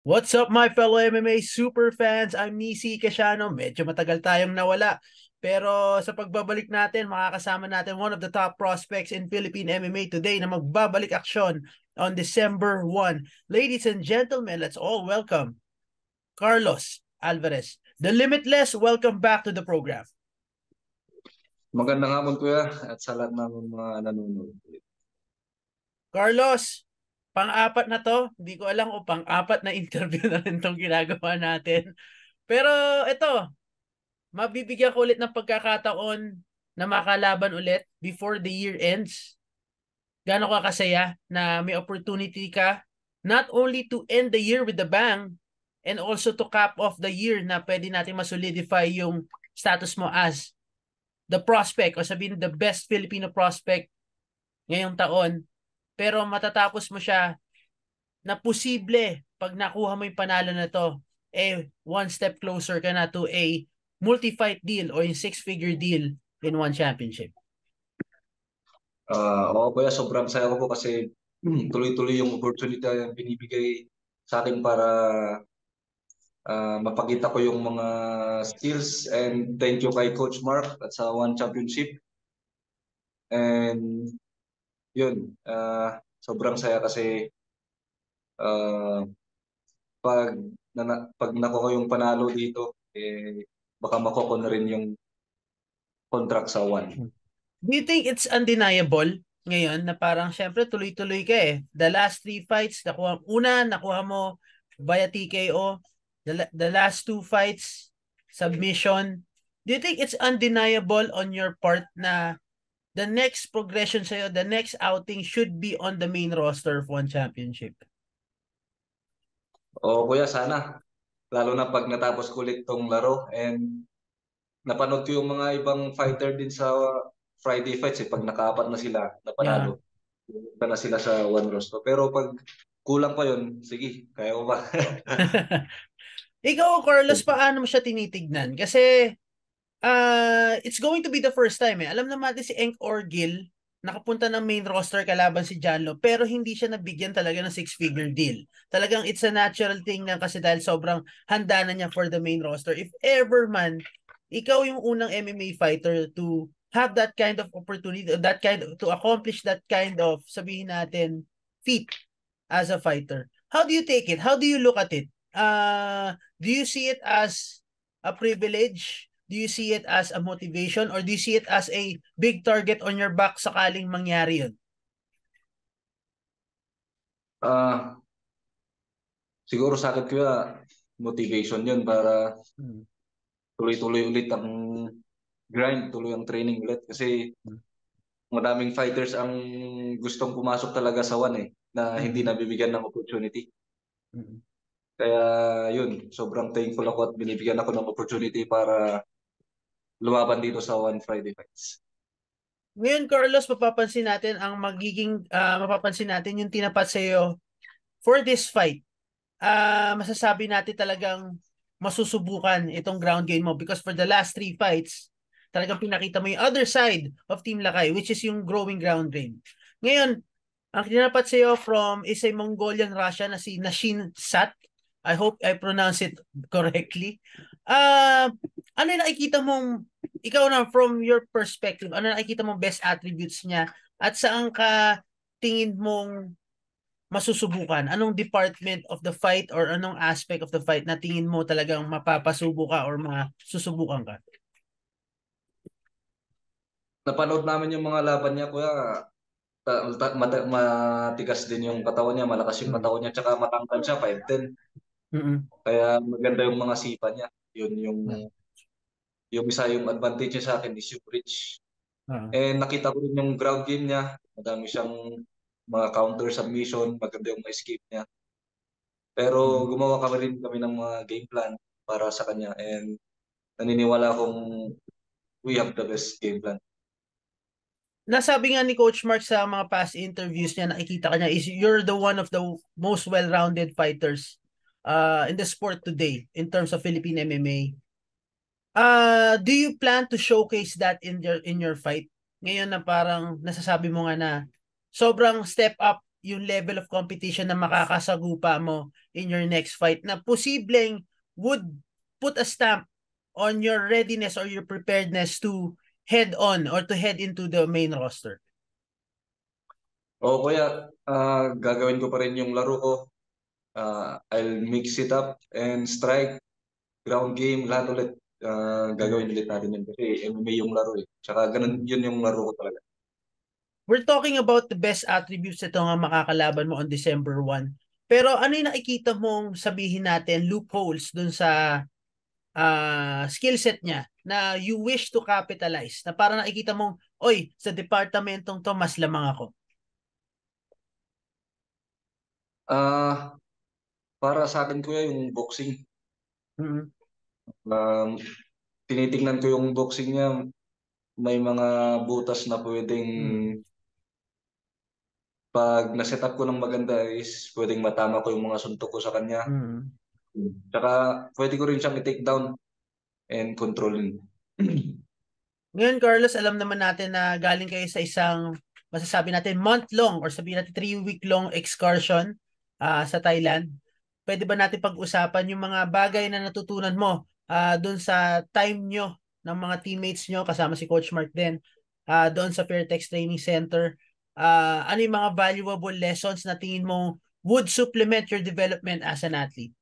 What's up my fellow MMA super fans? I'm Nisi Casiano. Medyo matagal tayong nawala. Pero sa pagbabalik natin, makakasama natin one of the top prospects in Philippine MMA today na magbabalik aksyon on December 1. Ladies and gentlemen, let's all welcome Carlos Alvarez. The Limitless, welcome back to the program. Magandang hapon kuya at sa lahat ng mga nanonood. Carlos, pang-apat na to. Hindi ko alam kung pang-apat na interview na rin itong ginagawa natin. Pero ito, mabibigyan ko ulit ng pagkakataon na makalaban ulit before the year ends. Gano'n ka kasaya na may opportunity ka not only to end the year with the bang and also to cap off the year na pwede natin masolidify yung status mo as the prospect o sabihin the best Filipino prospect ngayong taon pero matatapos mo siya na posible pag nakuha mo yung panalo na to, eh, one step closer ka na to a multi-fight deal or yung six-figure deal in one championship. Uh, oo kuya, sobrang saya ko po kasi tuloy-tuloy yung opportunity na binibigay sa akin para uh, mapakita ko yung mga skills and thank you kay Coach Mark at sa One Championship. And yun, uh, sobrang saya kasi uh, pag na, pag nakuha yung panalo dito, eh, baka makuha na rin yung contract sa one. Do you think it's undeniable ngayon na parang syempre tuloy-tuloy ka eh. The last three fights, nakuha, una, nakuha mo via TKO. The, the last two fights, submission. Do you think it's undeniable on your part na the next progression sa'yo, the next outing should be on the main roster of one championship? Oo, kuya, sana. Lalo na pag natapos ko ulit tong laro and napanood ko yung mga ibang fighter din sa Friday fights eh, pag nakaapat na sila, napanalo. Yeah. na sila sa one roster. Pero pag kulang pa yun, sige, kaya ko ba? Ikaw, Carlos, paano mo siya tinitignan? Kasi uh, it's going to be the first time eh. Alam naman natin si Enk Orgil, nakapunta ng main roster kalaban si Janlo, pero hindi siya nabigyan talaga ng six-figure deal. Talagang it's a natural thing na kasi dahil sobrang handa na niya for the main roster. If ever man, ikaw yung unang MMA fighter to have that kind of opportunity, that kind of, to accomplish that kind of, sabihin natin, feat as a fighter. How do you take it? How do you look at it? Uh, do you see it as a privilege do you see it as a motivation or do you see it as a big target on your back sakaling mangyari yun? Uh, siguro sa akin kuya, motivation yun para hmm. tuloy-tuloy ulit ang grind, tuloy ang training ulit. Kasi hmm. madaming fighters ang gustong pumasok talaga sa one eh, na hmm. hindi nabibigyan ng opportunity. Hmm. Kaya yun, sobrang thankful ako at binibigyan ako ng opportunity para lumaban dito sa One Friday Fights. Ngayon, Carlos, mapapansin natin ang magiging, uh, mapapansin natin yung tinapat sa iyo for this fight. Uh, masasabi natin talagang masusubukan itong ground game mo because for the last three fights, talagang pinakita mo yung other side of Team Lakay which is yung growing ground game. Ngayon, ang tinapat sa iyo from is a Mongolian Russia na si Nashin Sat. I hope I pronounce it correctly. Uh, ano yung nakikita mong ikaw na from your perspective, ano nakikita mong best attributes niya at saan ka tingin mong masusubukan? Anong department of the fight or anong aspect of the fight na tingin mo talagang mapapasubo ka or masusubukan ka? Napanood namin yung mga laban niya, kuya. Mat- matigas din yung katawan niya, malakas yung hmm. katawan niya, tsaka matangkad siya, 5'10". Mm-hmm. Kaya maganda yung mga sipa niya. Yun yung hmm yung isa yung advantage niya sa akin is yung reach. Uh-huh. And nakita ko rin yung ground game niya. Madami siyang mga counter submission, maganda yung escape niya. Pero uh-huh. gumawa kami rin kami ng mga game plan para sa kanya and naniniwala akong we have the best game plan. Nasabi nga ni Coach Mark sa mga past interviews niya, nakikita ka niya, is you're the one of the most well-rounded fighters uh, in the sport today in terms of Philippine MMA. Uh, do you plan to showcase that in your in your fight? Ngayon na parang nasasabi mo nga na sobrang step up yung level of competition na makakasagupa mo in your next fight na posibleng would put a stamp on your readiness or your preparedness to head on or to head into the main roster? O kuya, uh, gagawin ko pa rin yung laro ko. Uh, I'll mix it up and strike, ground game, lahat ulit. Uh, gagawin ulit natin yun kasi MMA yung laro eh. Tsaka ganun, yun yung laro ko talaga. We're talking about the best attributes ito nga makakalaban mo on December 1. Pero ano yung nakikita mong sabihin natin, loopholes dun sa uh, skill set niya na you wish to capitalize? Na para nakikita mong, oy, sa departamentong to, mas lamang ako. Ah, para sa akin kuya yung boxing. Mm-hmm. Um, tinitingnan ko yung boxing niya, may mga butas na pwedeng mm. pag na-set up ko ng maganda is pwedeng matama ko yung mga suntok ko sa kanya. Mm. Tsaka pwede ko rin siyang i-take down and controlling. Ngayon, Carlos, alam naman natin na galing kayo sa isang masasabi natin month-long or sabihin natin three-week-long excursion uh, sa Thailand. Pwede ba natin pag-usapan yung mga bagay na natutunan mo uh, doon sa time nyo ng mga teammates nyo kasama si Coach Mark din uh, doon sa Fairtex Training Center. Uh, ano yung mga valuable lessons na tingin mo would supplement your development as an athlete?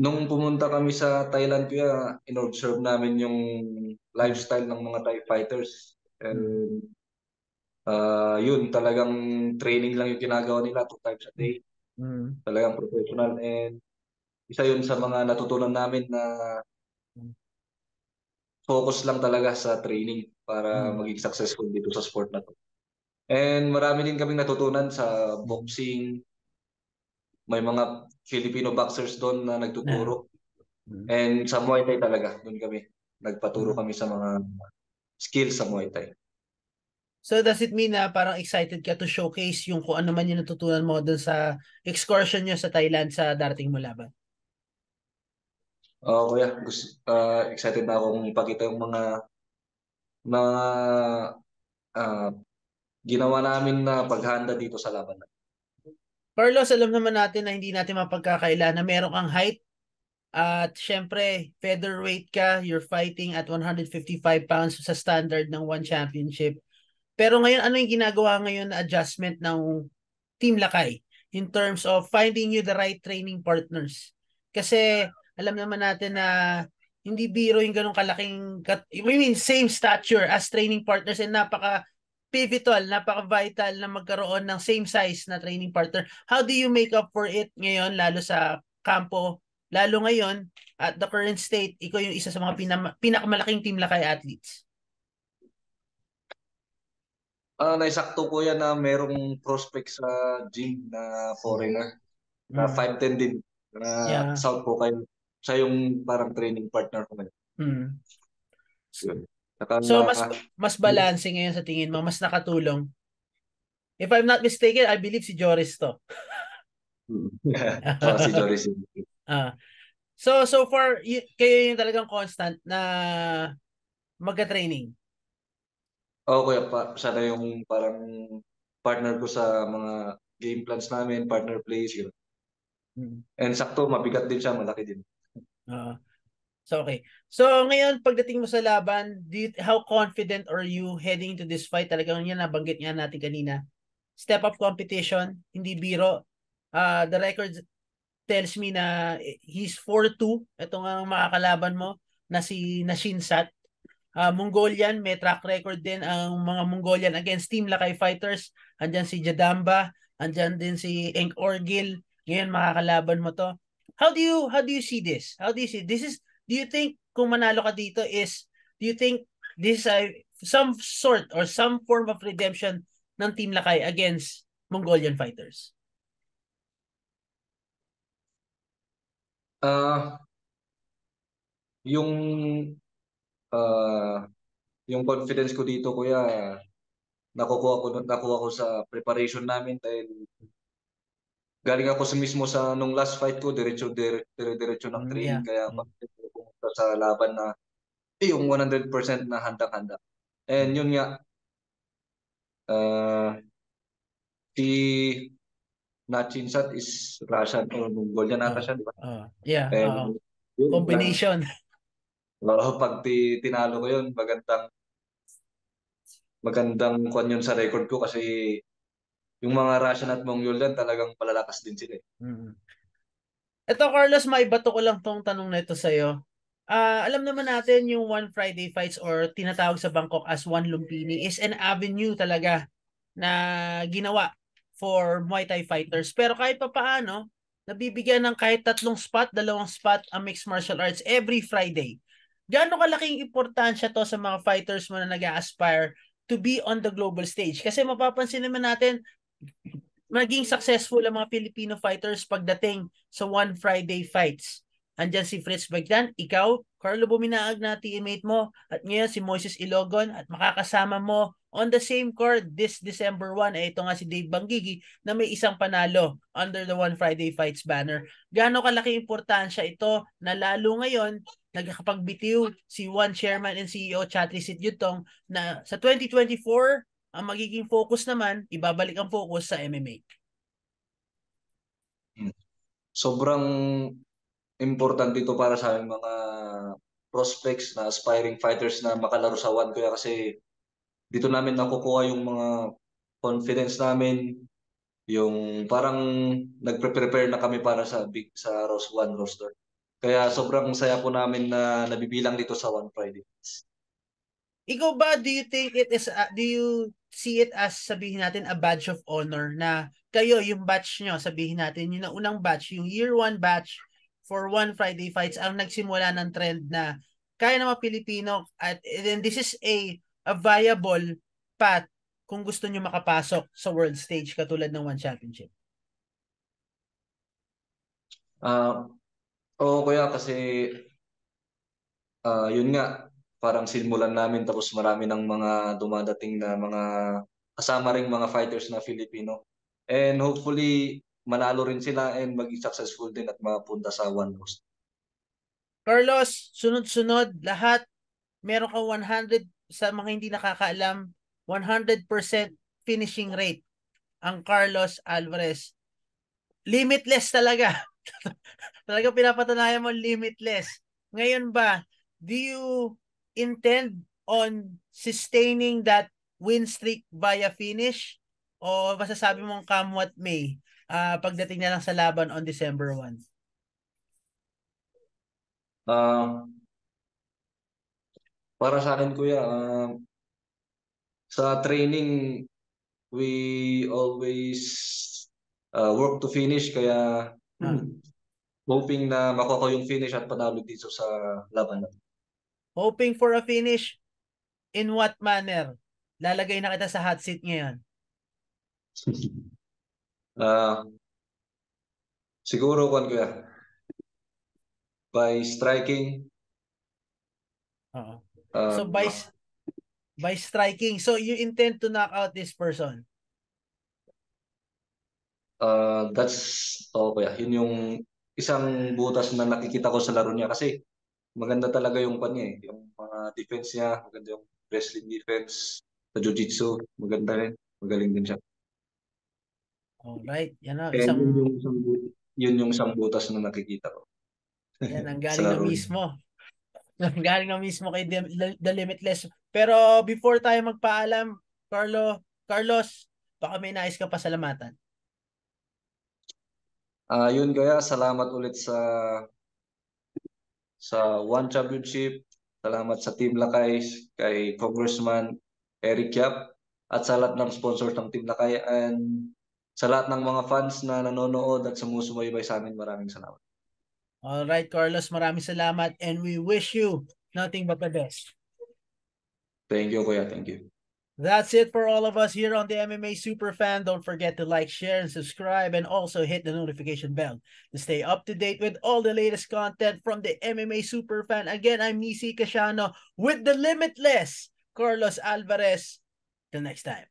Nung pumunta kami sa Thailand, kuya, in-observe namin yung lifestyle ng mga Thai fighters. And uh, yun, talagang training lang yung ginagawa nila two times a day. Mm. Talagang professional and isa yun sa mga natutunan namin na focus lang talaga sa training para mm. maging successful dito sa sport na to. And marami din kaming natutunan sa boxing. May mga Filipino boxers doon na nagtuturo. Mm. And sa Muay Thai talaga, doon kami. Nagpaturo mm. kami sa mga skills sa Muay Thai. So does it mean na parang excited ka to showcase yung kung ano man yung natutunan mo doon sa excursion nyo sa Thailand sa darating mo laban? Oo, uh, kuya. Gusto, uh, excited na akong ipakita yung mga mga uh, ginawa namin na paghanda dito sa laban. Carlos, alam naman natin na hindi natin mapagkakaila na meron kang height at syempre featherweight ka, you're fighting at 155 pounds sa standard ng one championship. Pero ngayon, ano yung ginagawa ngayon na adjustment ng Team Lakay in terms of finding you the right training partners? Kasi alam naman natin na hindi biro yung ganong kalaking, I mean, same stature as training partners and napaka pivotal, napaka-vital na magkaroon ng same size na training partner. How do you make up for it ngayon, lalo sa kampo, lalo ngayon, at the current state, ikaw yung isa sa mga pinam- pinakamalaking team lakay athletes? Uh, naisakto ko yan na merong prospect sa gym na foreigner. Mm. Na 5'10 din. Na yeah. South po kayo. Siya yung parang training partner ko ngayon. Mm. Saka, so mas mas balance ngayon sa tingin mo, mas nakatulong. If I'm not mistaken, I believe si Joris to. oh, si Joris. ah. So so far y- kayo yung talagang constant na magka-training. Oo, kuya, pa, siya na yung parang partner ko sa mga game plans namin, partner plays, yun. Hmm. And sakto, mabigat din siya, malaki din. Uh, so, okay. So, ngayon, pagdating mo sa laban, you, how confident are you heading to this fight? Talagang yan, nabanggit nga natin kanina. Step up competition, hindi biro. Uh, the record tells me na he's 4-2. Ito nga makakalaban mo na si Nashinsat uh, Mongolian, may track record din ang mga Mongolian against Team Lakay Fighters. Andyan si Jadamba, andyan din si Enk Orgil. Ngayon makakalaban mo to. How do you how do you see this? How do you see this is do you think kung manalo ka dito is do you think this is a, some sort or some form of redemption ng Team Lakay against Mongolian fighters? Uh, yung uh, yung confidence ko dito kuya nakukuha ko nakuha ko sa preparation namin dahil galing ako sa mismo sa nung last fight ko diretso diretso diretso ng mm, training yeah. kaya pag pumunta sa laban na yung 100% na handa-handa and yun nga Uh, si Nachinsat is Russian o Mongolian ata Oh, siya, di ba? oh, yeah, And yun, Combination. Oo, pag ti, tinalo ko yun, magandang magandang kwan yun sa record ko kasi yung mga Russian at Mongolian talagang palalakas din sila. eh. Mm. Ito, Carlos, may bato ko lang tong tanong na ito sa'yo. Ah, alam naman natin yung One Friday Fights or tinatawag sa Bangkok as One Lumpini is an avenue talaga na ginawa for Muay Thai fighters. Pero kahit pa paano, nabibigyan ng kahit tatlong spot, dalawang spot ang mixed martial arts every Friday. Gaano kalaking importansya to sa mga fighters mo na nag aspire to be on the global stage? Kasi mapapansin naman natin, maging successful ang mga Filipino fighters pagdating sa One Friday Fights. Andyan si Fritz Bagdan, ikaw, Carlo Buminaag na teammate mo, at ngayon si Moises Ilogon, at makakasama mo on the same card this December 1, eh ito nga si Dave Bangigi na may isang panalo under the One Friday Fights banner. Gaano kalaki importansya ito na lalo ngayon nagkakapagbitiw si One Chairman and CEO Chatri Sityutong na sa 2024 ang magiging focus naman, ibabalik ang focus sa MMA. Sobrang importante ito para sa mga prospects na aspiring fighters na makalaro sa One Kuya kasi dito namin nakukuha yung mga confidence namin, yung parang nagpre-prepare na kami para sa big sa Rose One roster. Kaya sobrang saya po namin na nabibilang dito sa One Friday. Ikaw ba, do you think it is, uh, do you see it as sabihin natin a badge of honor na kayo, yung batch nyo, sabihin natin, yung unang batch, yung year one batch for One Friday Fights ang nagsimula ng trend na kaya ng mga Pilipino at then this is a a viable path kung gusto nyo makapasok sa world stage katulad ng One Championship? Ah, oo kuya kasi ah, yun nga parang simulan namin tapos marami ng mga dumadating na mga kasama ring mga fighters na Filipino. And hopefully manalo rin sila and maging successful din at mapunta sa One Roast. Carlos, sunod-sunod, lahat, meron ka 100, sa mga hindi nakakaalam, 100% finishing rate ang Carlos Alvarez. Limitless talaga. talaga pinapatunayan mo limitless. Ngayon ba, do you intend on sustaining that win streak via finish? O masasabi mong come what may uh, pagdating na lang sa laban on December 1? Uh, para sa akin kuya, uh, sa training we always uh, work to finish kaya hmm. hoping na makuha yung finish at panalo dito sa laban natin. Hoping for a finish in what manner? Lalagay na kita sa hot seat ngayon. uh, siguro kung kuya by striking uh, uh, so by by striking so you intend to knock out this person uh, that's oh kuya yun yung isang butas na nakikita ko sa laro niya kasi maganda talaga yung pan niya eh. yung mga defense niya maganda yung wrestling defense sa jiu-jitsu maganda rin magaling din siya Alright, yan na. Isang... Yun, yung isang, yun yung isang butas na nakikita ko. Yan, ang galing na mismo. Ang galing na mismo kay The, The Limitless. Pero before tayo magpaalam, Carlo, Carlos, baka may nais ka pasalamatan. Ah, uh, yun kaya salamat ulit sa sa One Championship. Salamat sa Team Lakay, kay Congressman Eric Yap, at sa lahat ng sponsors ng Team Lakay and sa lahat ng mga fans na nanonood at sumusubaybay sa amin, maraming salamat. All right, Carlos, maraming salamat and we wish you nothing but the best. Thank you, Kuya. Thank you. That's it for all of us here on the MMA Superfan. Don't forget to like, share, and subscribe, and also hit the notification bell to stay up to date with all the latest content from the MMA Superfan. Again, I'm Nisi Casiano with the limitless Carlos Alvarez. Till next time.